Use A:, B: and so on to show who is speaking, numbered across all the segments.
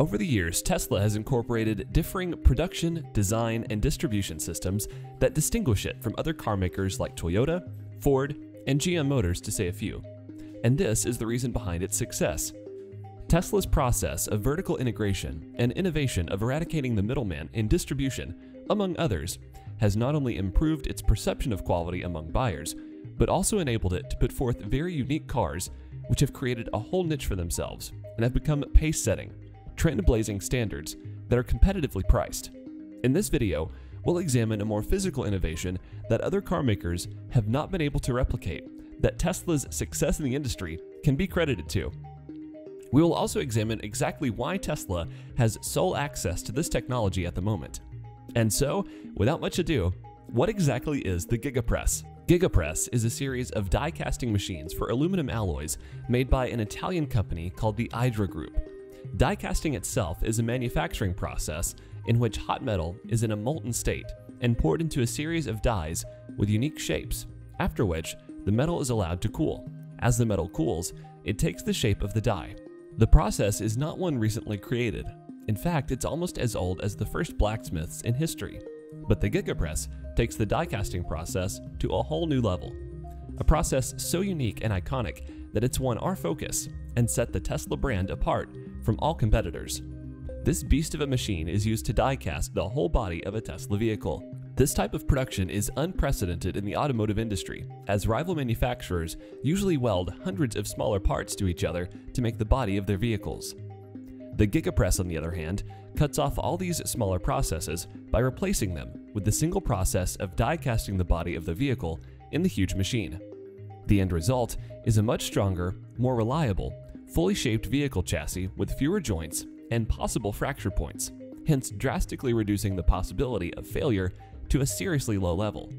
A: Over the years, Tesla has incorporated differing production, design, and distribution systems that distinguish it from other car makers like Toyota, Ford, and GM Motors, to say a few. And this is the reason behind its success. Tesla's process of vertical integration and innovation of eradicating the middleman in distribution, among others, has not only improved its perception of quality among buyers, but also enabled it to put forth very unique cars which have created a whole niche for themselves and have become pace setting, trend blazing standards that are competitively priced. In this video, we'll examine a more physical innovation that other car makers have not been able to replicate, that Tesla's success in the industry can be credited to. We will also examine exactly why Tesla has sole access to this technology at the moment. And so, without much ado, what exactly is the GigaPress? GigaPress is a series of die casting machines for aluminum alloys made by an Italian company called the Idra Group. Die casting itself is a manufacturing process in which hot metal is in a molten state and poured into a series of dies with unique shapes, after which the metal is allowed to cool. As the metal cools, it takes the shape of the die. The process is not one recently created. In fact, it's almost as old as the first blacksmiths in history. But the GigaPress takes the die casting process to a whole new level. A process so unique and iconic that it's won our focus and set the Tesla brand apart from all competitors. This beast of a machine is used to die cast the whole body of a Tesla vehicle. This type of production is unprecedented in the automotive industry, as rival manufacturers usually weld hundreds of smaller parts to each other to make the body of their vehicles. The GigaPress, on the other hand, cuts off all these smaller processes by replacing them with the single process of die casting the body of the vehicle in the huge machine. The end result is a much stronger, more reliable, fully shaped vehicle chassis with fewer joints and possible fracture points, hence drastically reducing the possibility of failure to a seriously low level.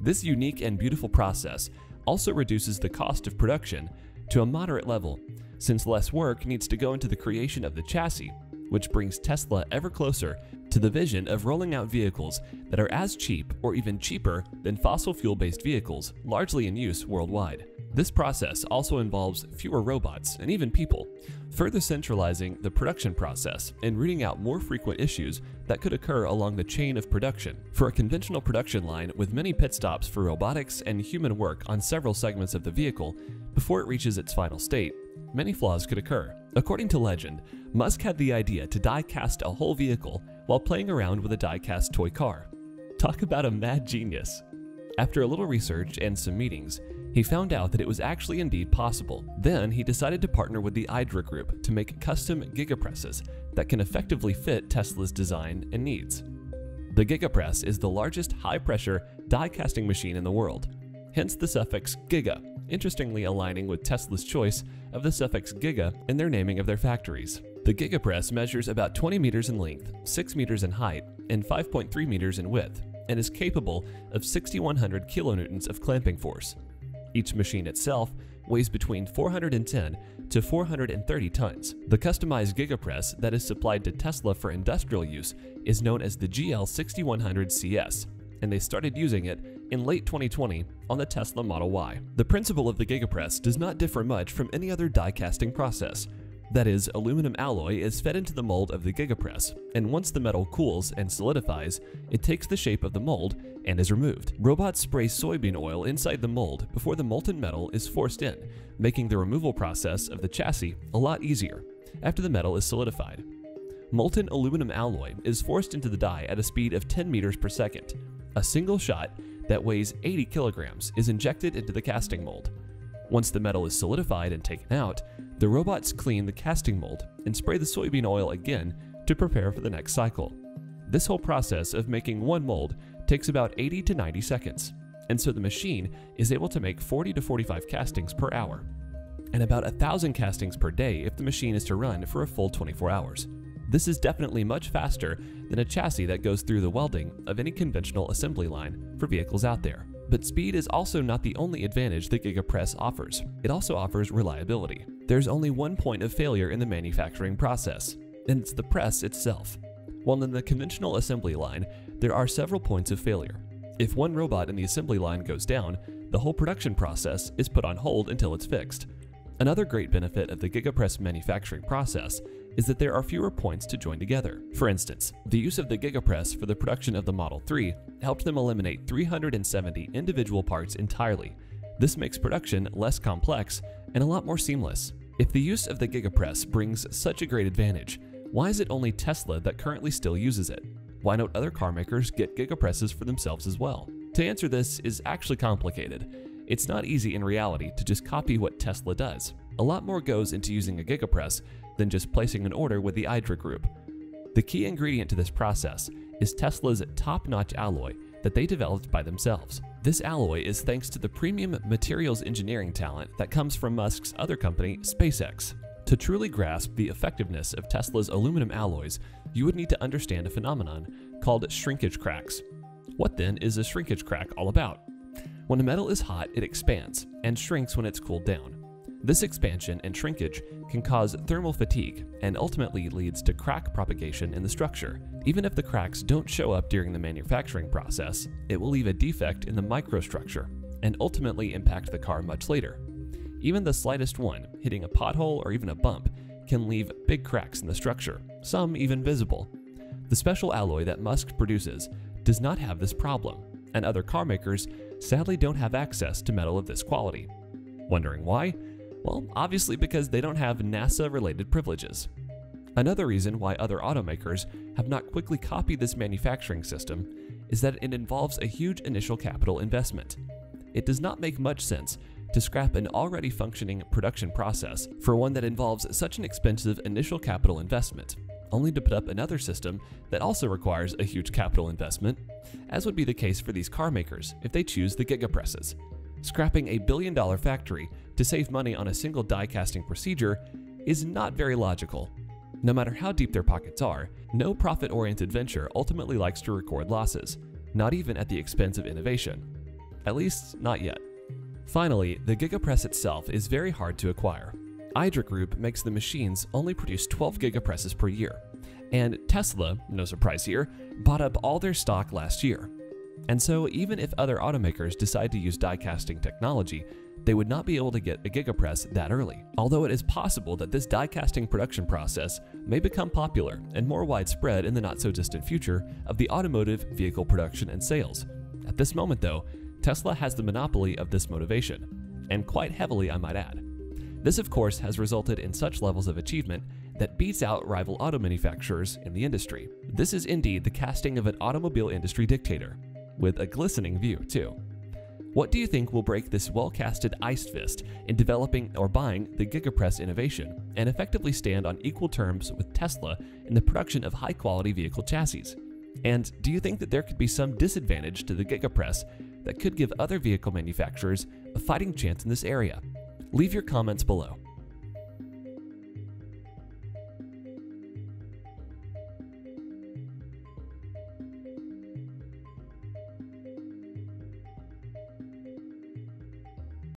A: This unique and beautiful process also reduces the cost of production to a moderate level since less work needs to go into the creation of the chassis, which brings Tesla ever closer to the vision of rolling out vehicles that are as cheap or even cheaper than fossil fuel based vehicles largely in use worldwide. This process also involves fewer robots and even people, further centralizing the production process and rooting out more frequent issues that could occur along the chain of production. For a conventional production line with many pit stops for robotics and human work on several segments of the vehicle before it reaches its final state, many flaws could occur. According to legend, Musk had the idea to die cast a whole vehicle while playing around with a die cast toy car. Talk about a mad genius. After a little research and some meetings, he found out that it was actually indeed possible. Then he decided to partner with the Idra Group to make custom gigapresses that can effectively fit Tesla's design and needs. The gigapress is the largest high-pressure die casting machine in the world, hence the suffix giga, interestingly aligning with Tesla's choice of the suffix giga in their naming of their factories. The gigapress measures about 20 meters in length, 6 meters in height, and 5.3 meters in width, and is capable of 6,100 kilonewtons of clamping force. Each machine itself weighs between 410 to 430 tons. The customized gigapress that is supplied to Tesla for industrial use is known as the GL6100CS, and they started using it in late 2020 on the Tesla Model Y. The principle of the gigapress does not differ much from any other die casting process. That is, aluminum alloy is fed into the mold of the gigapress, and once the metal cools and solidifies, it takes the shape of the mold and is removed. Robots spray soybean oil inside the mold before the molten metal is forced in, making the removal process of the chassis a lot easier after the metal is solidified. Molten aluminum alloy is forced into the die at a speed of 10 meters per second. A single shot that weighs 80 kilograms is injected into the casting mold. Once the metal is solidified and taken out, the robots clean the casting mold and spray the soybean oil again to prepare for the next cycle. This whole process of making one mold takes about 80 to 90 seconds, and so the machine is able to make 40 to 45 castings per hour, and about 1,000 castings per day if the machine is to run for a full 24 hours. This is definitely much faster than a chassis that goes through the welding of any conventional assembly line for vehicles out there. But speed is also not the only advantage the GigaPress offers. It also offers reliability. There's only one point of failure in the manufacturing process, and it's the press itself. While in the conventional assembly line, there are several points of failure. If one robot in the assembly line goes down, the whole production process is put on hold until it's fixed. Another great benefit of the GigaPress manufacturing process is that there are fewer points to join together. For instance, the use of the GigaPress for the production of the Model 3 helped them eliminate 370 individual parts entirely. This makes production less complex and a lot more seamless. If the use of the GigaPress brings such a great advantage, why is it only Tesla that currently still uses it? Why don't other car makers get GigaPresses for themselves as well? To answer this is actually complicated. It's not easy in reality to just copy what Tesla does. A lot more goes into using a GigaPress than just placing an order with the IDRA group. The key ingredient to this process is Tesla's top-notch alloy that they developed by themselves. This alloy is thanks to the premium materials engineering talent that comes from Musk's other company, SpaceX. To truly grasp the effectiveness of Tesla's aluminum alloys, you would need to understand a phenomenon called shrinkage cracks. What then is a shrinkage crack all about? When a metal is hot, it expands and shrinks when it's cooled down. This expansion and shrinkage can cause thermal fatigue and ultimately leads to crack propagation in the structure. Even if the cracks don't show up during the manufacturing process, it will leave a defect in the microstructure and ultimately impact the car much later. Even the slightest one, hitting a pothole or even a bump, can leave big cracks in the structure, some even visible. The special alloy that Musk produces does not have this problem, and other car makers sadly don't have access to metal of this quality. Wondering why? Well, obviously because they don't have NASA related privileges. Another reason why other automakers have not quickly copied this manufacturing system is that it involves a huge initial capital investment. It does not make much sense to scrap an already functioning production process for one that involves such an expensive initial capital investment, only to put up another system that also requires a huge capital investment, as would be the case for these car makers if they choose the gigapresses. Scrapping a billion dollar factory to save money on a single die casting procedure is not very logical. No matter how deep their pockets are, no profit oriented venture ultimately likes to record losses, not even at the expense of innovation. At least, not yet. Finally, the GigaPress itself is very hard to acquire. IDRA Group makes the machines only produce 12 GigaPresses per year, and Tesla, no surprise here, bought up all their stock last year. And so, even if other automakers decide to use die casting technology, they would not be able to get a gigapress that early. Although it is possible that this die casting production process may become popular and more widespread in the not so distant future of the automotive vehicle production and sales. At this moment, though, Tesla has the monopoly of this motivation, and quite heavily, I might add. This, of course, has resulted in such levels of achievement that beats out rival auto manufacturers in the industry. This is indeed the casting of an automobile industry dictator, with a glistening view, too. What do you think will break this well-casted iced fist in developing or buying the GigaPress innovation and effectively stand on equal terms with Tesla in the production of high-quality vehicle chassis? And do you think that there could be some disadvantage to the GigaPress that could give other vehicle manufacturers a fighting chance in this area? Leave your comments below.